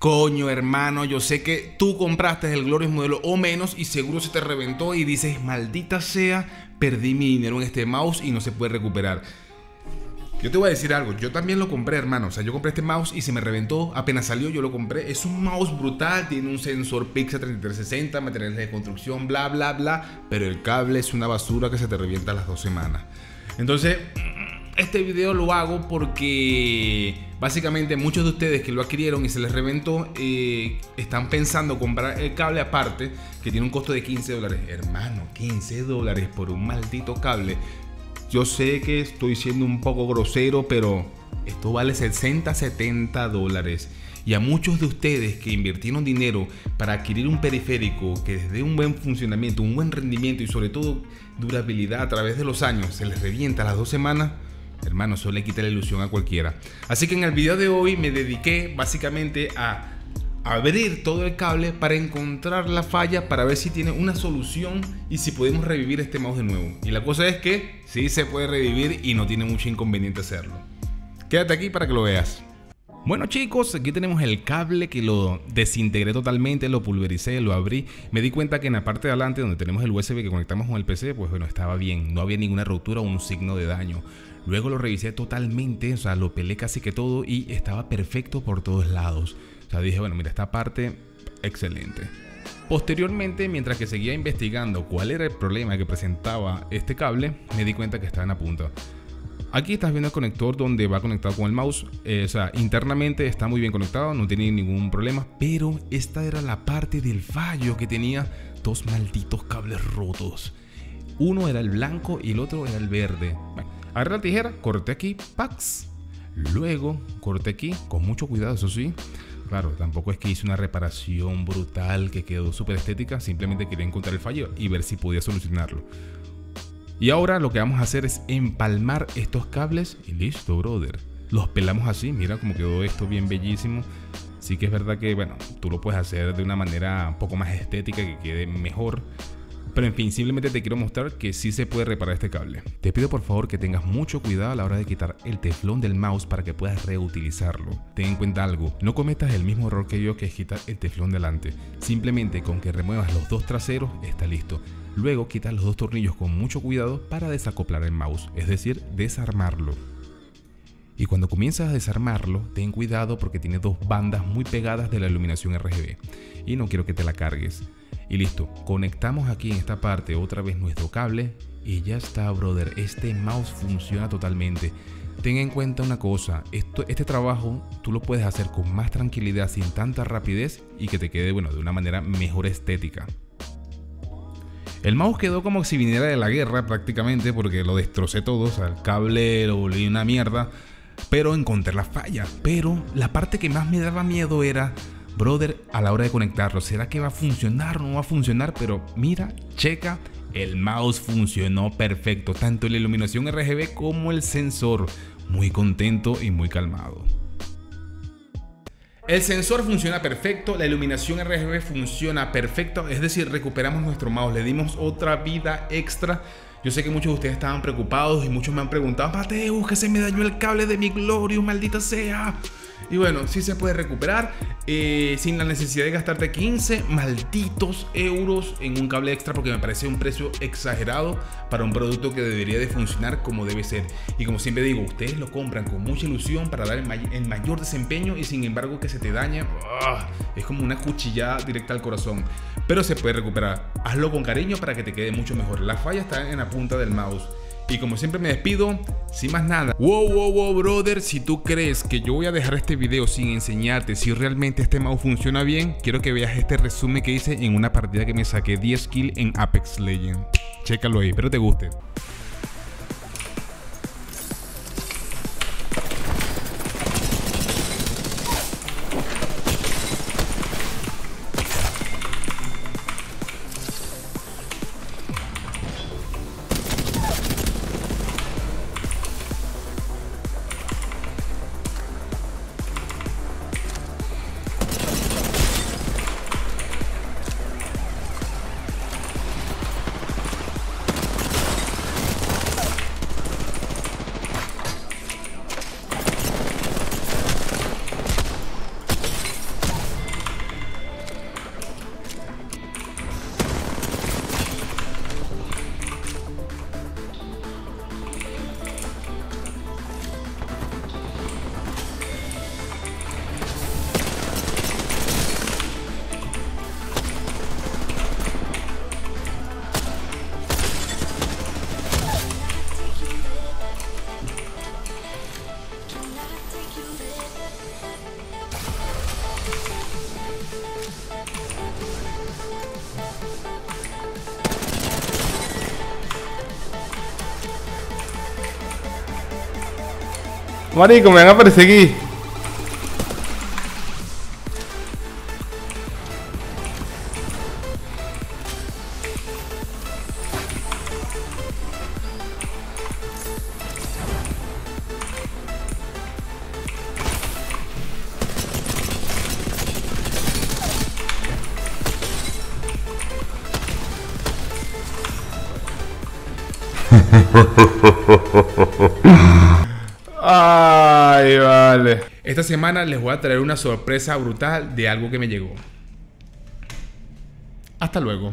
Coño, hermano, yo sé que tú compraste el Glorious modelo o menos y seguro se te reventó y dices, maldita sea, perdí mi dinero en este mouse y no se puede recuperar. Yo te voy a decir algo, yo también lo compré, hermano. O sea, yo compré este mouse y se me reventó. Apenas salió, yo lo compré. Es un mouse brutal, tiene un sensor Pixel 3360, materiales de construcción, bla, bla, bla. Pero el cable es una basura que se te revienta a las dos semanas. Entonces, este video lo hago porque básicamente muchos de ustedes que lo adquirieron y se les reventó eh, están pensando comprar el cable aparte que tiene un costo de 15 dólares. Hermano, 15 dólares por un maldito cable. Yo sé que estoy siendo un poco grosero, pero esto vale 60, 70 dólares. Y a muchos de ustedes que invirtieron dinero para adquirir un periférico que les dé un buen funcionamiento, un buen rendimiento y sobre todo durabilidad a través de los años, se les revienta a las dos semanas, hermano, eso le quita la ilusión a cualquiera. Así que en el video de hoy me dediqué básicamente a abrir todo el cable para encontrar la falla para ver si tiene una solución y si podemos revivir este mouse de nuevo. Y la cosa es que sí se puede revivir y no tiene mucho inconveniente hacerlo. Quédate aquí para que lo veas. Bueno chicos, aquí tenemos el cable que lo desintegré totalmente, lo pulvericé, lo abrí. Me di cuenta que en la parte de adelante donde tenemos el USB que conectamos con el PC, pues bueno, estaba bien, no había ninguna ruptura o un signo de daño. Luego lo revisé totalmente, o sea, lo pelé casi que todo y estaba perfecto por todos lados. O sea, dije, bueno, mira, esta parte, excelente. Posteriormente, mientras que seguía investigando cuál era el problema que presentaba este cable, me di cuenta que estaba en la punta. Aquí estás viendo el conector donde va conectado con el mouse. Eh, o sea, internamente está muy bien conectado, no tiene ningún problema. Pero esta era la parte del fallo que tenía dos malditos cables rotos. Uno era el blanco y el otro era el verde. Bueno, agarré la tijera, corté aquí, pax. Luego corté aquí, con mucho cuidado, eso sí. Claro, tampoco es que hice una reparación brutal que quedó súper estética, simplemente quería encontrar el fallo y ver si podía solucionarlo. Y ahora lo que vamos a hacer es empalmar estos cables y listo, brother. Los pelamos así, mira cómo quedó esto bien bellísimo. Sí que es verdad que, bueno, tú lo puedes hacer de una manera un poco más estética, que quede mejor. Pero en fin, simplemente te quiero mostrar que sí se puede reparar este cable. Te pido por favor que tengas mucho cuidado a la hora de quitar el teflón del mouse para que puedas reutilizarlo. Ten en cuenta algo, no cometas el mismo error que yo que es quitar el teflón delante. Simplemente con que remuevas los dos traseros está listo. Luego quitas los dos tornillos con mucho cuidado para desacoplar el mouse, es decir, desarmarlo. Y cuando comienzas a desarmarlo, ten cuidado porque tiene dos bandas muy pegadas de la iluminación RGB y no quiero que te la cargues. Y listo, conectamos aquí en esta parte otra vez nuestro cable y ya está, brother. Este mouse funciona totalmente. Ten en cuenta una cosa, esto, este trabajo tú lo puedes hacer con más tranquilidad, sin tanta rapidez y que te quede, bueno, de una manera mejor estética. El mouse quedó como si viniera de la guerra prácticamente porque lo destrocé todo, o sea, el cable lo volví una mierda, pero encontré la falla. Pero la parte que más me daba miedo era brother, a la hora de conectarlo, ¿será que va a funcionar no va a funcionar? Pero mira, checa, el mouse funcionó perfecto, tanto la iluminación RGB como el sensor. Muy contento y muy calmado. El sensor funciona perfecto, la iluminación RGB funciona perfecto, es decir, recuperamos nuestro mouse, le dimos otra vida extra. Yo sé que muchos de ustedes estaban preocupados y muchos me han preguntado, Mateus, que se me dañó el cable de mi Glorious, maldita sea. Y bueno, sí se puede recuperar eh, sin la necesidad de gastarte 15 malditos euros en un cable extra porque me parece un precio exagerado para un producto que debería de funcionar como debe ser. Y como siempre digo, ustedes lo compran con mucha ilusión para dar el, mayor desempeño y sin embargo que se te daña, ¡ah! es como una cuchillada directa al corazón. Pero se puede recuperar. Hazlo con cariño para que te quede mucho mejor. La falla está en la punta del mouse. Y como siempre me despido, sin más nada. Wow, wow, wow, brother, si tú crees que yo voy a dejar este video sin enseñarte si realmente este mouse funciona bien, quiero que veas este resumen que hice en una partida que me saqué 10 kills en Apex Legends. Chécalo ahí, espero te guste. Marico, me van a perseguir. Ay, vale. Esta semana les voy a traer una sorpresa brutal de algo que me llegó. Hasta luego.